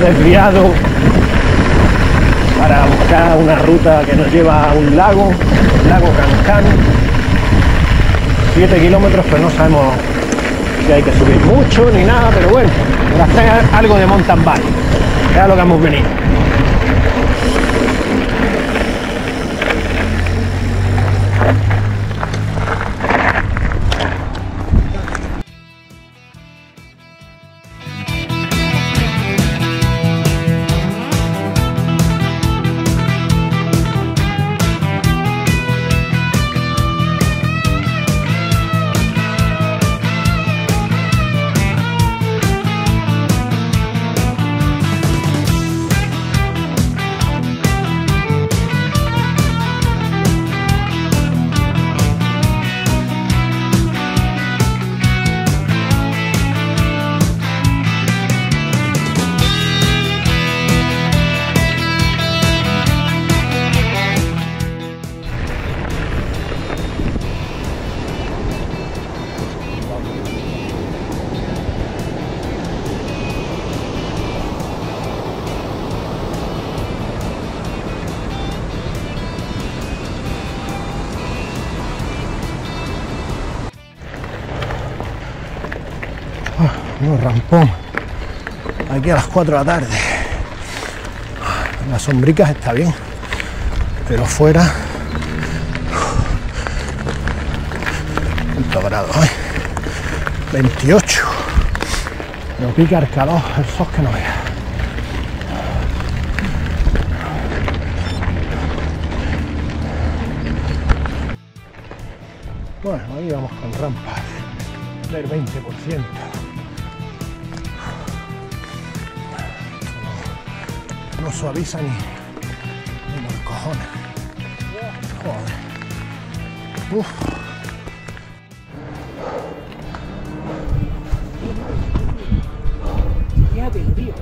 desviado para buscar una ruta que nos lleva a un lago, el lago Cancán. 7 kilómetros, pero no sabemos si hay que subir mucho ni nada, pero bueno, hacer algo de mountain bike, es a lo que hemos venido. No, rampón. Aquí a las 4 de la tarde. Las sombricas está bien, pero fuera. ¿Cuántos grados hoy? 28. No pica el calor, el sol que no vea. Bueno, ahí vamos con rampas del 20%. No suaviza ni, ni los cojones. Joder. Uf. Fíjate, tío.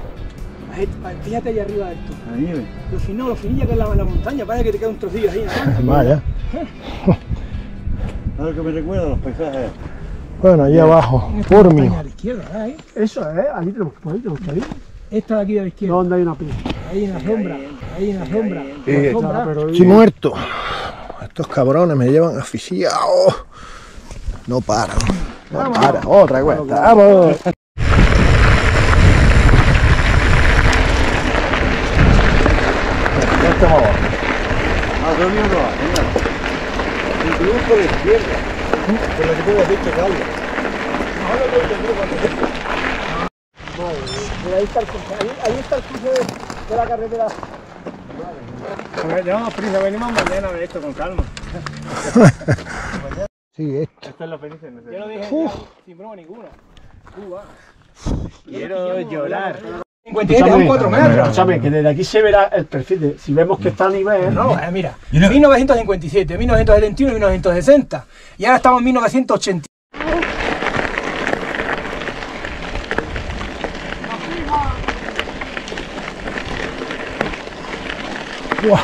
Fíjate allá arriba de esto. La nieve. Lo fino, lo finilla que es la, la montaña, parece que te queda un trocillo ahí, ¿no? Vaya. Algo que me recuerda a los paisajes. Bueno, allí abajo, por mí. A la izquierda, ¿eh? Eso es, ahí te lo por ahí te lo está ahí. Esta de aquí de la izquierda. ¿Dónde hay una pista? Ahí en la sombra. Ahí en la sombra. Sí, La está, sombra. pero Estoy muerto. Estos cabrones me llevan asfixiado. No paran. No paran. Otra cuesta. Vamos. Ya estamos abajo. Ah. Incluso por la izquierda. Por lo que tú has dicho, Carlos. Mira, ahí está el cruce, ahí, ahí está el cruce de, de la carretera. Llevamos prisa, venimos mañana de esto con calma. Sí, esto. Esta es la feliz Yo lo dije Uf. sin broma ninguna. Quiero llorar. 57 son 4 metros. Escúchame, que desde aquí se verá el perfil. De, si vemos que está a nivel. No, eh, mira, 1957, 1971 y 1960. Y ahora estamos en 1980. Buah.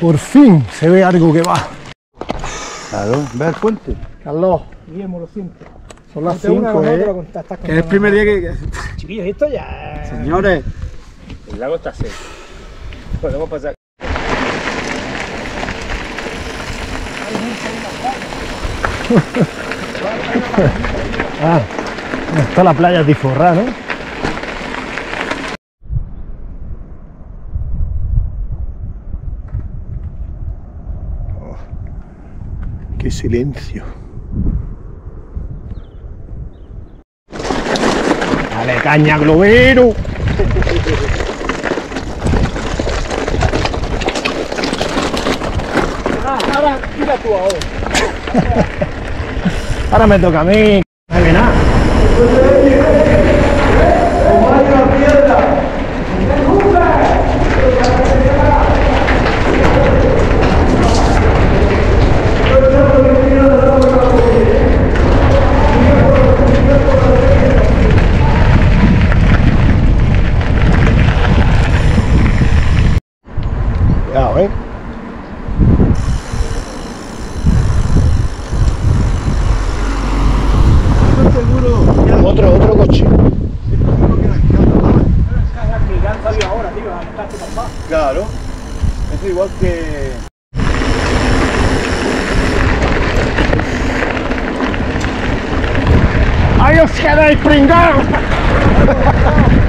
Por fin se ve algo que va. Claro, ve el puente. Carlos, Guillermo, lo siento. son las Te una 5, con otra ¿eh? Que es el primer día que. Chiquillos, esto ya. es- Señores, El lago está seco. Podemos pasar. Ah, está la playa Tiforrá, ¿no? Qué silencio. Dale caña, globero. Ah, ahora tira tú ahora. Ahora me toca a mí. No hay nada. Claro. Es igual que. ¡Ahí os quedáis, pringados!